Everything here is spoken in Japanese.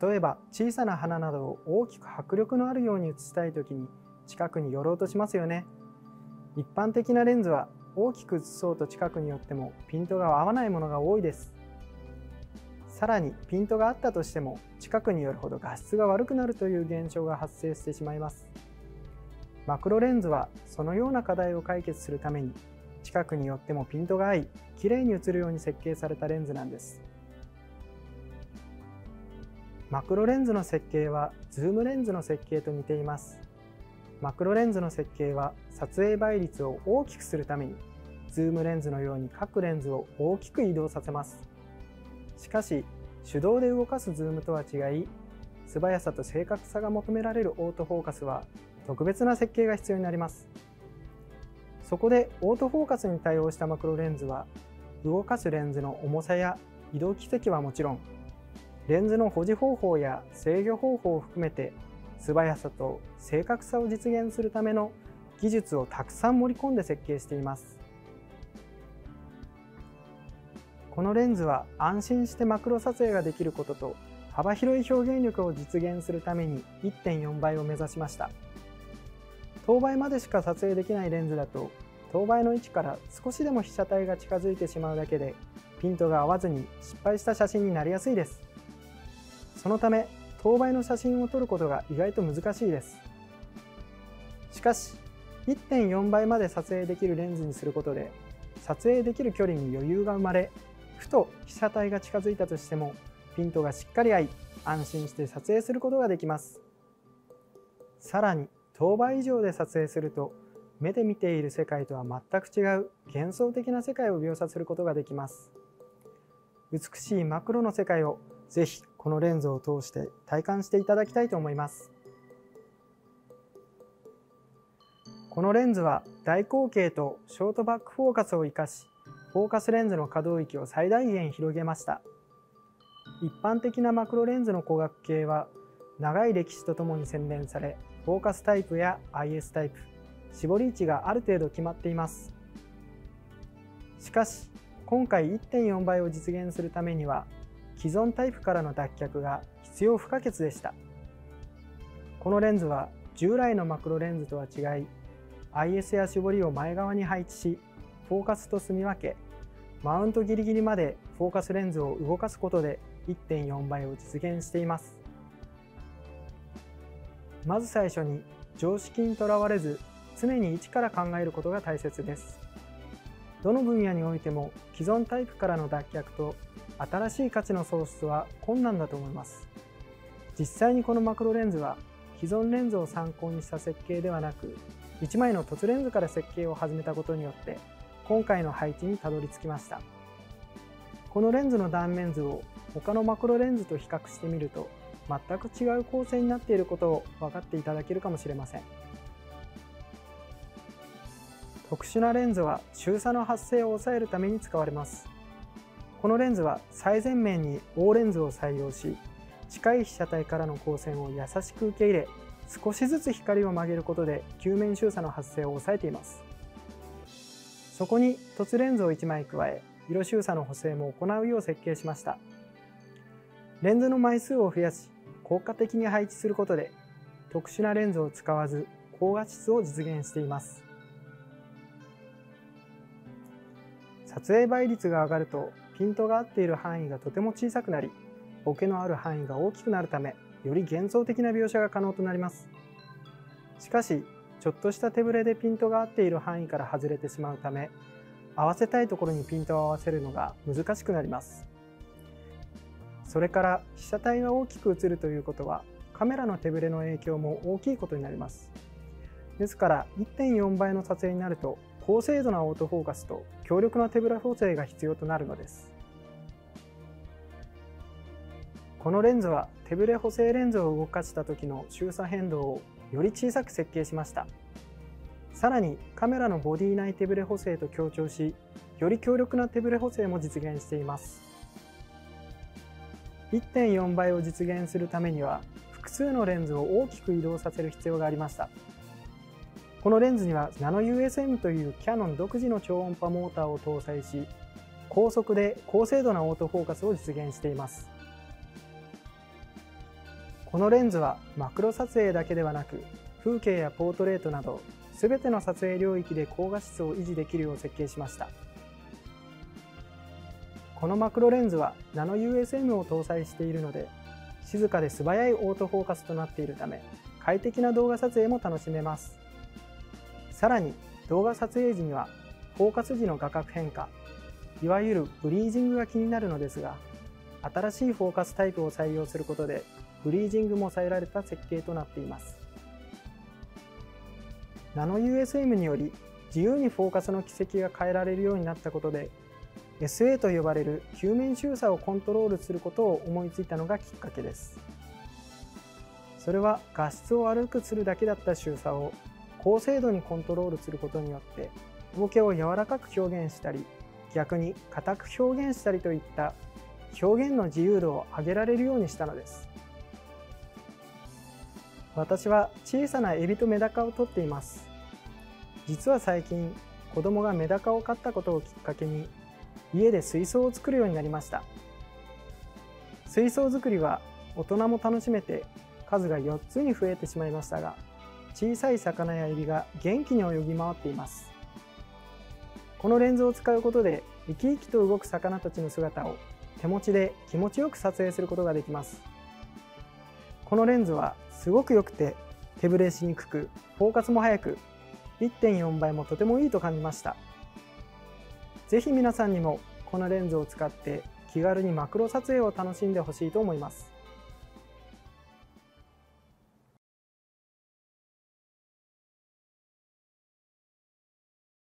例えば小さな花などを大きく迫力のあるように写したい時に近くに寄ろうとしますよね。一般的なレンズは大きく写そうと近くに寄ってもピントが合わないものが多いです。さらにピントがあったとしても近くに寄るほど画質が悪くなるという現象が発生してしまいます。マクロレンズはそのような課題を解決するために近くに寄ってもピントが合い綺麗に映るように設計されたレンズなんです。マクロレンズの設計はズームレンズの設計と似ています。マクロレンズの設計は撮影倍率を大きくするためにズームレンズのように各レンズを大きく移動させます。しかし手動で動かすズームとは違い素早さと正確さが求められるオートフォーカスは特別な設計が必要になります。そこでオートフォーカスに対応したマクロレンズは動かすレンズの重さや移動軌跡はもちろんレンズの保持方法や制御方法を含めて素早さと正確さを実現するための技術をたくさん盛り込んで設計しています。このレンズは安心してマクロ撮影ができることと幅広い表現力を実現するために1.4倍を目指しました。等倍までしか撮影できないレンズだと等倍の位置から少しでも被写体が近づいてしまうだけでピントが合わずに失敗した写真になりやすいです。そのため等倍の写真を撮ることが意外と難しいです。しかし1.4倍まで撮影できるレンズにすることで撮影できる距離に余裕が生まれふと被写体が近づいたとしてもピントがしっかり合い安心して撮影することができます。さらに等倍以上で撮影すると目で見ている世界とは全く違う幻想的な世界を描写することができます。美しいマクロの世界をぜひこのレンズを通して体感していただきたいと思います。このレンズは大口径とショートバックフォーカスを生かしフォーカスレンズの可動域を最大限広げました。一般的なマクロレンズの光学系は長い歴史とともに洗練されフォーカスタイプや IS タイプ絞り位置がある程度決まっています。しかし今回1.4倍を実現するためには既存タイプからの脱却が必要不可欠でした。このレンズは従来のマクロレンズとは違い IS や絞りを前側に配置しフォーカスと住み分けマウントギリギリまでフォーカスレンズを動かすことで1.4倍を実現しています。まず最初に常識にとらわれず常に一から考えることが大切です。どの分野においても既存タイプからの脱却と新しい価値の創出は困難だと思います。実際にこのマクロレンズは既存レンズを参考にした設計ではなく1枚の凸レンズから設計を始めたことによって今回の配置にたどり着きました。このレンズの断面図を他のマクロレンズと比較してみると全く違う構成になっていることを分かっていただけるかもしれません。特殊なレンズは周差の発生を抑えるために使われます。このレンズは最前面に O レンズを採用し近い被写体からの光線を優しく受け入れ少しずつ光を曲げることで球面周差の発生を抑えています。そこに凸レンズを1枚加え色周差の補正も行うよう設計しました。レンズの枚数を増やし効果的に配置することで特殊なレンズを使わず高画質を実現しています。撮影倍率が上がるとピントが合っている範囲がとても小さくなりボケのある範囲が大きくなるためより幻想的な描写が可能となります。しかしちょっとした手ぶれでピントが合っている範囲から外れてしまうため合わせたいところにピントを合わせるのが難しくなります。それから被写体が大きく映るということはカメラの手ぶれの影響も大きいことになります。ですから1.4倍の撮影になると高精度なオートフォーカスと強力な手ぶら補正が必要となるのです。このレンズは手ぶれ補正レンズを動かした時の周差変動をより小さく設計しました。さらにカメラのボディ内手ぶれ補正と強調しより強力な手ぶれ補正も実現しています。1.4倍を実現するためには複数のレンズを大きく移動させる必要がありました。このレンズにはナノ USM というキヤノン独自の超音波モーターを搭載し高速で高精度なオートフォーカスを実現しています。このレンズはマクロ撮影だけではなく風景やポートレートなど全ての撮影領域で高画質を維持できるよう設計しました。このマクロレンズはナノ USM を搭載しているので静かで素早いオートフォーカスとなっているため快適な動画撮影も楽しめます。さらに動画撮影時にはフォーカス時の画角変化いわゆるブリージングが気になるのですが新しいフォーカスタイプを採用することでブリージングも抑えられた設計となっています。ナノ USM により自由にフォーカスの軌跡が変えられるようになったことで SA と呼ばれる球面周差をコントロールすることを思いついたのがきっかけです。それは画質を悪くするだけだった周差を高精度にコントロールすることによって動きを柔らかく表現したり逆に硬く表現したりといった表現の自由度を上げられるようにしたのです。私は小さなエビとメダカを取っています。実は最近子供がメダカを飼ったことをきっかけに家で水槽を作るようになりました。水槽作りは大人も楽しめて数が4つに増えてしまいましたが小さい魚やエビが元気に泳ぎ回っています。このレンズを使うことで生き生きと動く魚たちの姿を手持ちで気持ちよく撮影することができます。このレンズはすごく良くて手ぶれしにくくフォーカスも速く1.4倍もとてもいいと感じました。是非皆さんにもこのレンズを使って気軽にマクロ撮影を楽しんでほしいと思います。